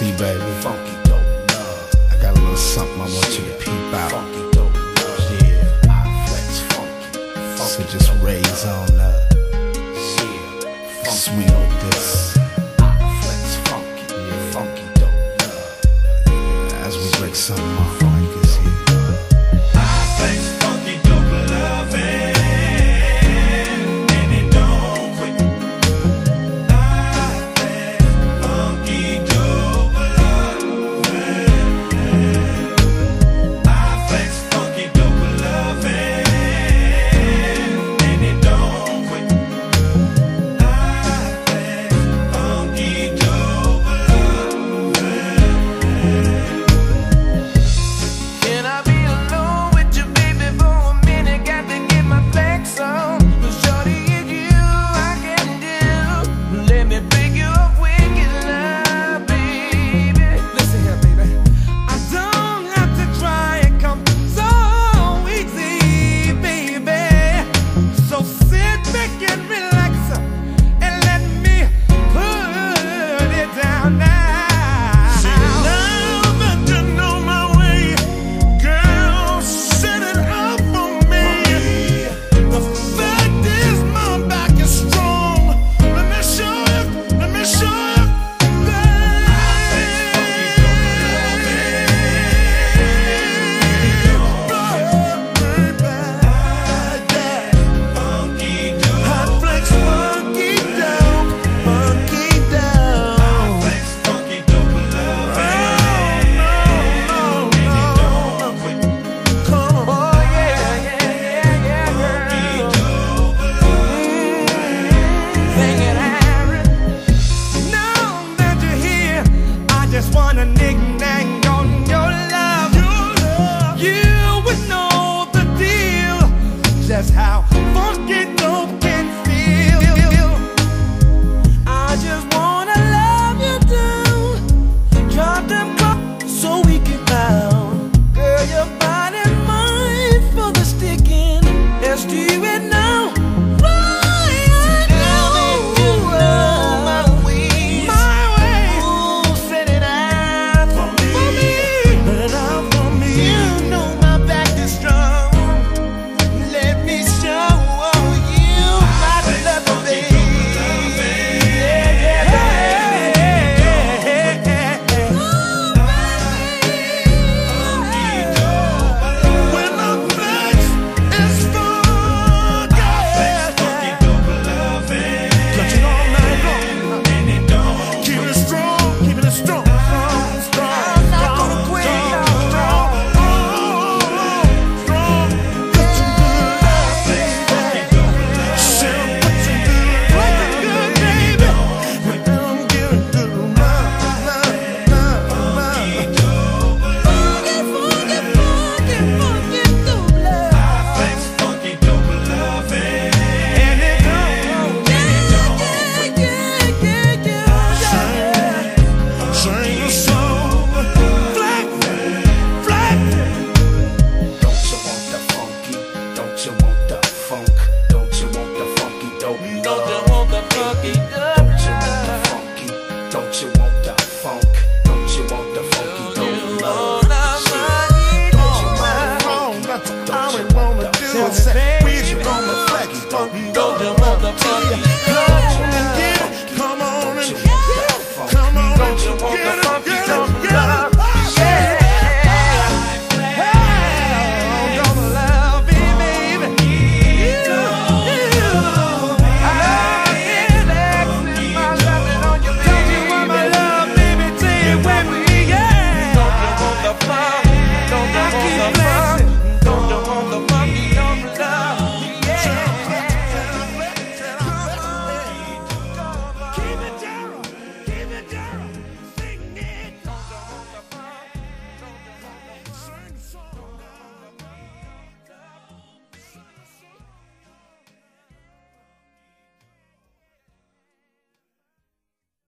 See, baby. Funky dope love. I got a little something I want you to peep out. Funky dope love. Yeah. I flex funky. funky so just raise on just wanna knick-knack on